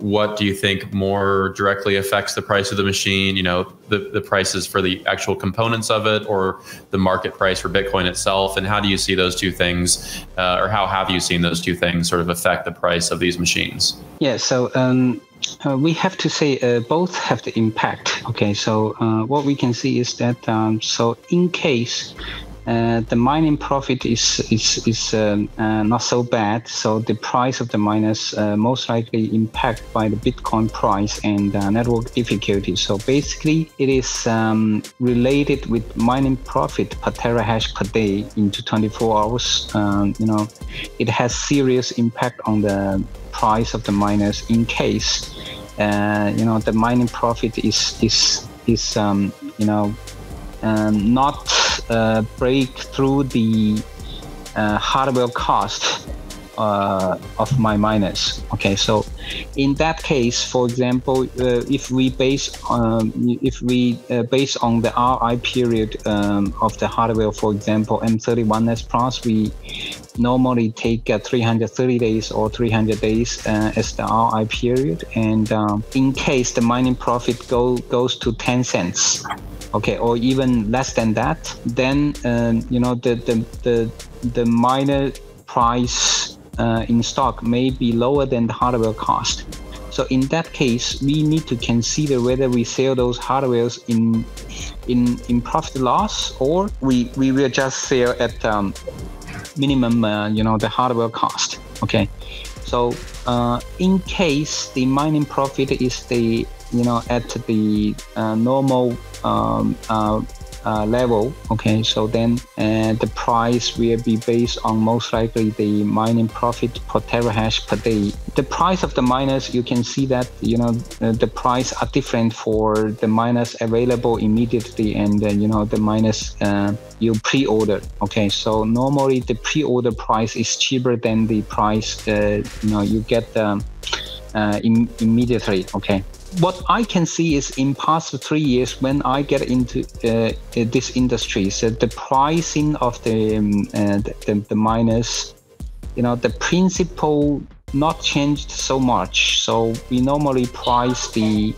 what do you think more directly affects the price of the machine? You know, the, the prices for the actual components of it or the market price for Bitcoin itself? And how do you see those two things, uh, or how have you seen those two things sort of affect the price of these machines? Yeah, so um, uh, we have to say uh, both have the impact. Okay, so uh, what we can see is that um, so in case uh, the mining profit is is is um, uh, not so bad. So the price of the miners uh, most likely impact by the Bitcoin price and uh, network difficulty. So basically, it is um, related with mining profit per terahash per day into 24 hours. Um, you know, it has serious impact on the price of the miners in case uh, you know the mining profit is is is um, you know um, not uh, break through the uh, hardware cost uh, of my miners. Okay, so in that case, for example, uh, if we base um, if we uh, base on the RI period um, of the hardware, for example, M31S Plus, we normally take uh, 330 days or 300 days uh, as the RI period, and um, in case the mining profit go goes to 10 cents okay, or even less than that, then um, you know the the the, the miner price uh, in stock may be lower than the hardware cost. So in that case, we need to consider whether we sell those hardwares in in in profit loss or we we will just sell at um, minimum uh, you know the hardware cost. Okay, so uh, in case the mining profit is the you know at the uh, normal um, uh, uh, level. Okay, so then uh, the price will be based on most likely the mining profit per terahash per day. The price of the miners, you can see that you know the price are different for the miners available immediately and uh, you know the miners uh, you pre-order. Okay, so normally the pre-order price is cheaper than the price you know you get um, Im- immediately. Okay what I can see is in past three years when I get into uh, this industry, so the pricing of the, um, uh, the, the miners, you know, the principle not changed so much. So we normally price the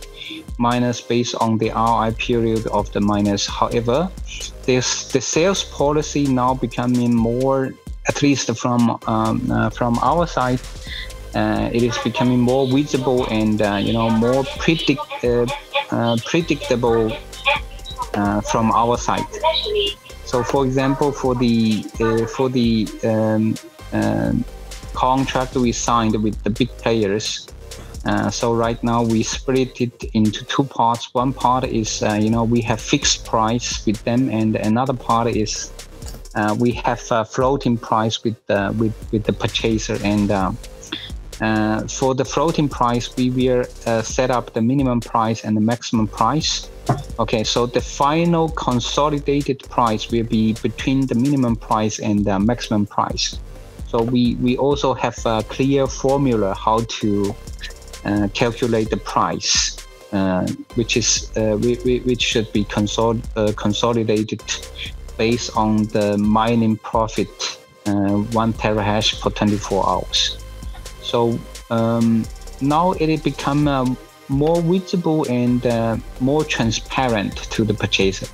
miners based on the RI period of the miners. However, this the sales policy now becoming more, at least from um, uh, from our side, uh, it is becoming more visible and uh, you know more predict, uh, uh predictable uh, from our side. So, for example, for the uh, for the um, um, contract we signed with the big players. so right now we split it into two parts. One part is you know we have fixed price with them, and another part is we have a floating price with with with the purchaser and uh, for the floating price, we will uh, set up the minimum price and the maximum price. Okay, so the final consolidated price will be between the minimum price and the maximum price. So we, we also have a clear formula how to uh, calculate the price, uh, which is uh, which should be consol- uh, consolidated based on the mining profit, one terahash for 24 hours. So um, now it become uh, more visible and uh, more transparent to the purchaser.